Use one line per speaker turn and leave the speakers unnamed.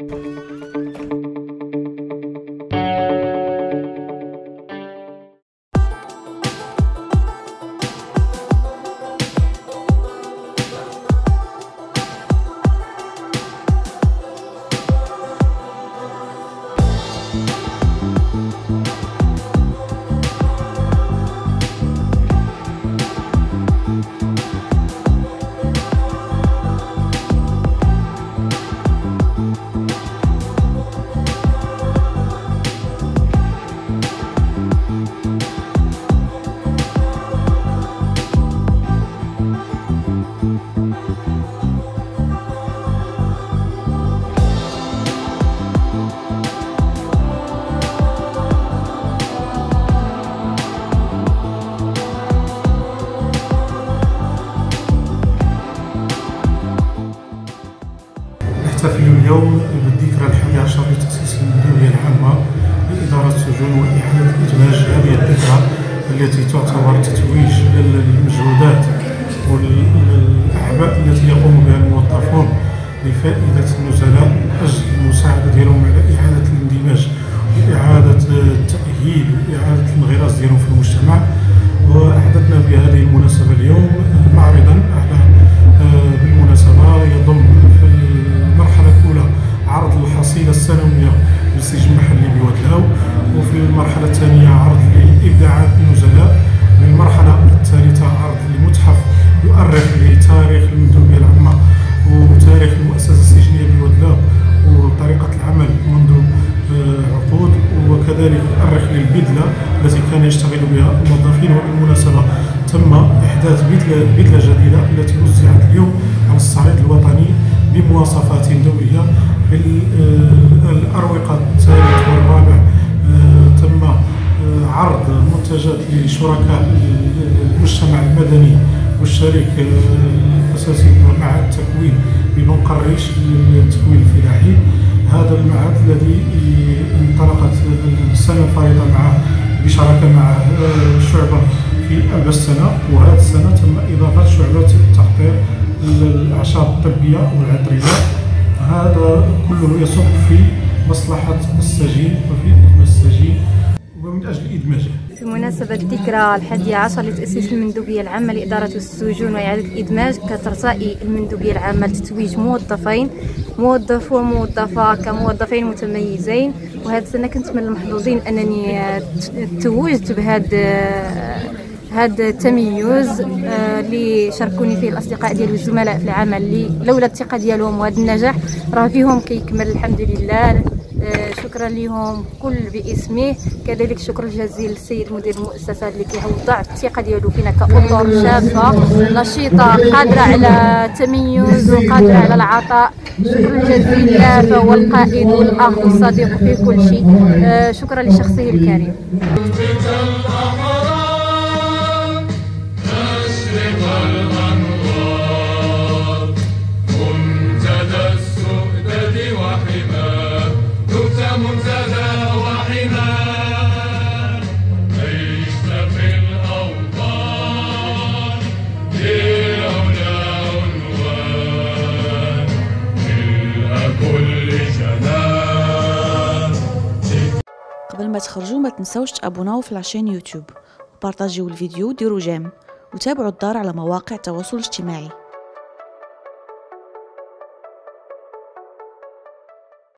Música نحتفل اليوم بالذكرى الحادي عشر لتأسيس المديرية العامة لإدارة السجون وإعادة إدماج هذه الذكرى التي تعتبر تتويج المجهودات والأعباء التي يقوم بها الموظفون لفائدة النزلاء. المرحلة الثانية عرض لإبداعات النزلاء المرحلة الثالثة عرض لمتحف يؤرخ لتاريخ المندوبية العامة وتاريخ المؤسسة السجنية بودلاو وطريقة العمل منذ آه، عقود وكذلك يؤرخ للبدلة التي كان يشتغل بها الموظفين وبالمناسبة تم إحداث بدلة, بدلة جديدة التي وزعت اليوم على الصعيد الوطني بمواصفات دولية في آه، الأروقة عرض منتجات لشركاء المجتمع المدني والشريك الأساسي مع التكوين ببن قريش للتكوين الفلاحي. هذا المعهد الذي انطلقت السنة الفارطة مع بشراكة مع الشعبة في البستنة وهذه السنة تم إضافة شعبة تقطير الأعشاب الطبية والعطرية. هذا كله يصب في مصلحة السجين وفي ومن أجل إدماجه
بمناسبة ذكرى الحادية عشر لتأسيس المندوبية العامة لإدارة السجون وإعادة الإدماج كترتئي المندوبية العامة لتتويج موظفين موظف وموظفة كموظفين متميزين. وهذه السنة كنت من المحظوظين أنني توجت بهذا هذا التميز آه، اللي شاركوني فيه الأصدقاء ديالي والزملاء في العمل اللي لولا الثقة ديالهم وهذا النجاح راه فيهم كيكمل الحمد لله. شكرا لهم كل باسمه. كذلك شكر الجزيل للسيد مدير المؤسسه اللي كيوضع الثقة ديالو فينا كأطر شابة. نشيطة قادرة على التميز وقادرة على العطاء. شكرا جزيل له فهو القائد والأخ والصديق في كل شيء. آه، شكرا لشخصه الكريم.
قبل ما تخرجوا ما تنسوش تابوناو في la chaîne YouTube. وبارطاجيو الفيديو وديروا j'aime. وتابعوا الدار على مواقع التواصل الاجتماعي.